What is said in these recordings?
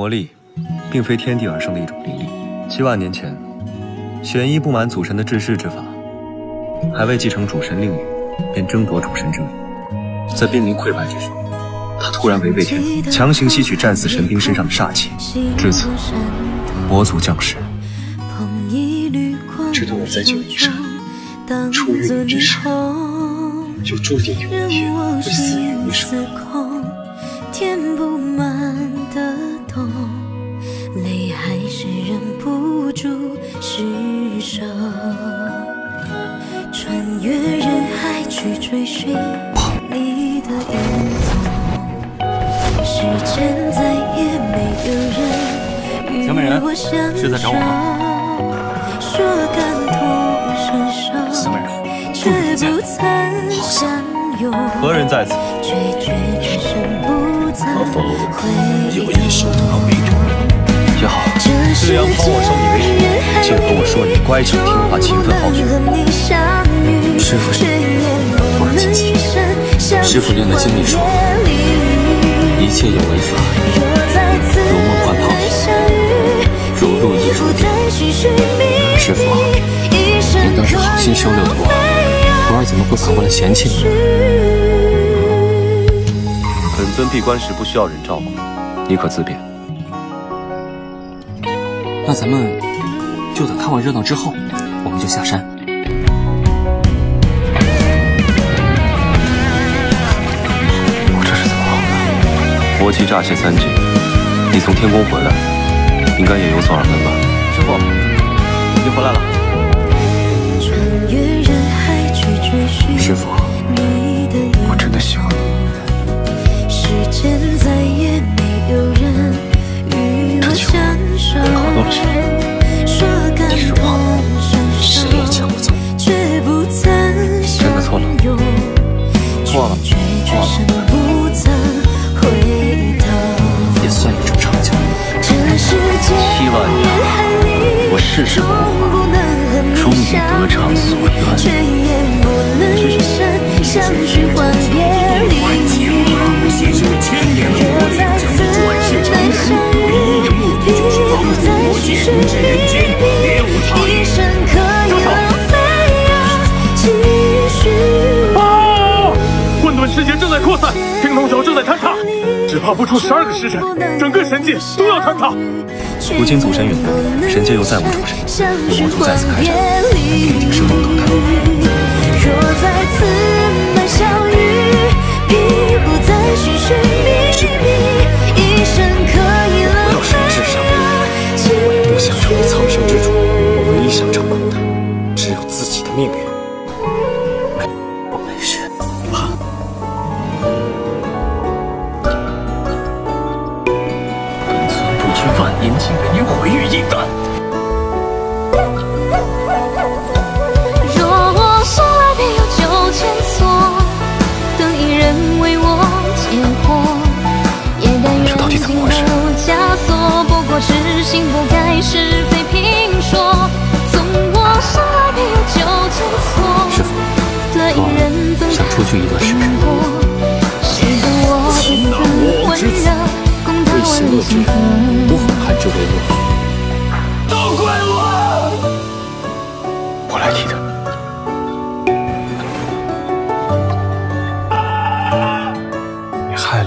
魔力，并非天地而生的一种灵力。七万年前，玄一不满祖神的治世之法，还未继承主神令允。便争夺主神之位，在濒临溃败之时，他突然违背天命，强行吸取战死神兵身上的煞气。至此，魔族降世。知道我在九嶷山出狱之时，就注定有一天会死于你手。填不满的不住失守。穿越人海去追寻你的影踪，时间再也没有人与我相守。说感同身受，小美人，却不曾相拥。何人在此？可否有意收他为徒？也好，这样抛我收你为我说你乖巧听话、勤奋好学。师傅是我的亲戚，师傅练的经里说，一切有为法，如梦幻泡影，如露亦如电。师傅，您倒是好心收留徒儿，徒儿怎么会反过来嫌弃你？本尊闭关时不需要人照顾，你可自便。那咱们就等看完热闹之后，我们就下山。我这是怎么了佛气乍现三界，你从天宫回来，应该也有所耳闻吧？师傅，你回来了。世事不华，终于得偿所愿。只怕不出十二个时辰，整个神界都要坍塌。如今祖神陨落，神界又再无主神，魔族再次开战，必定生灵涂炭。年纪为您毁于一旦。若我生来便有九千错，等一人为我解惑。也但愿枷锁，不过痴心不改是非评说。纵我生来便有九千错，师傅，我想出去一段时间。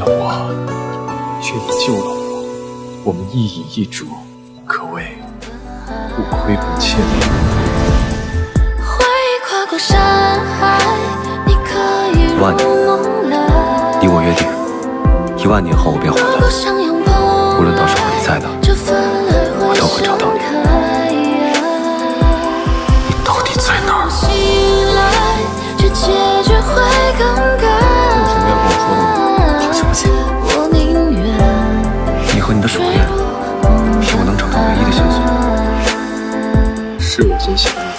了我，却也救了我，我们一饮一啄，可谓不亏不欠。万年，你我约定，一万年后我便回来，无论到时候你在哪。是我能找到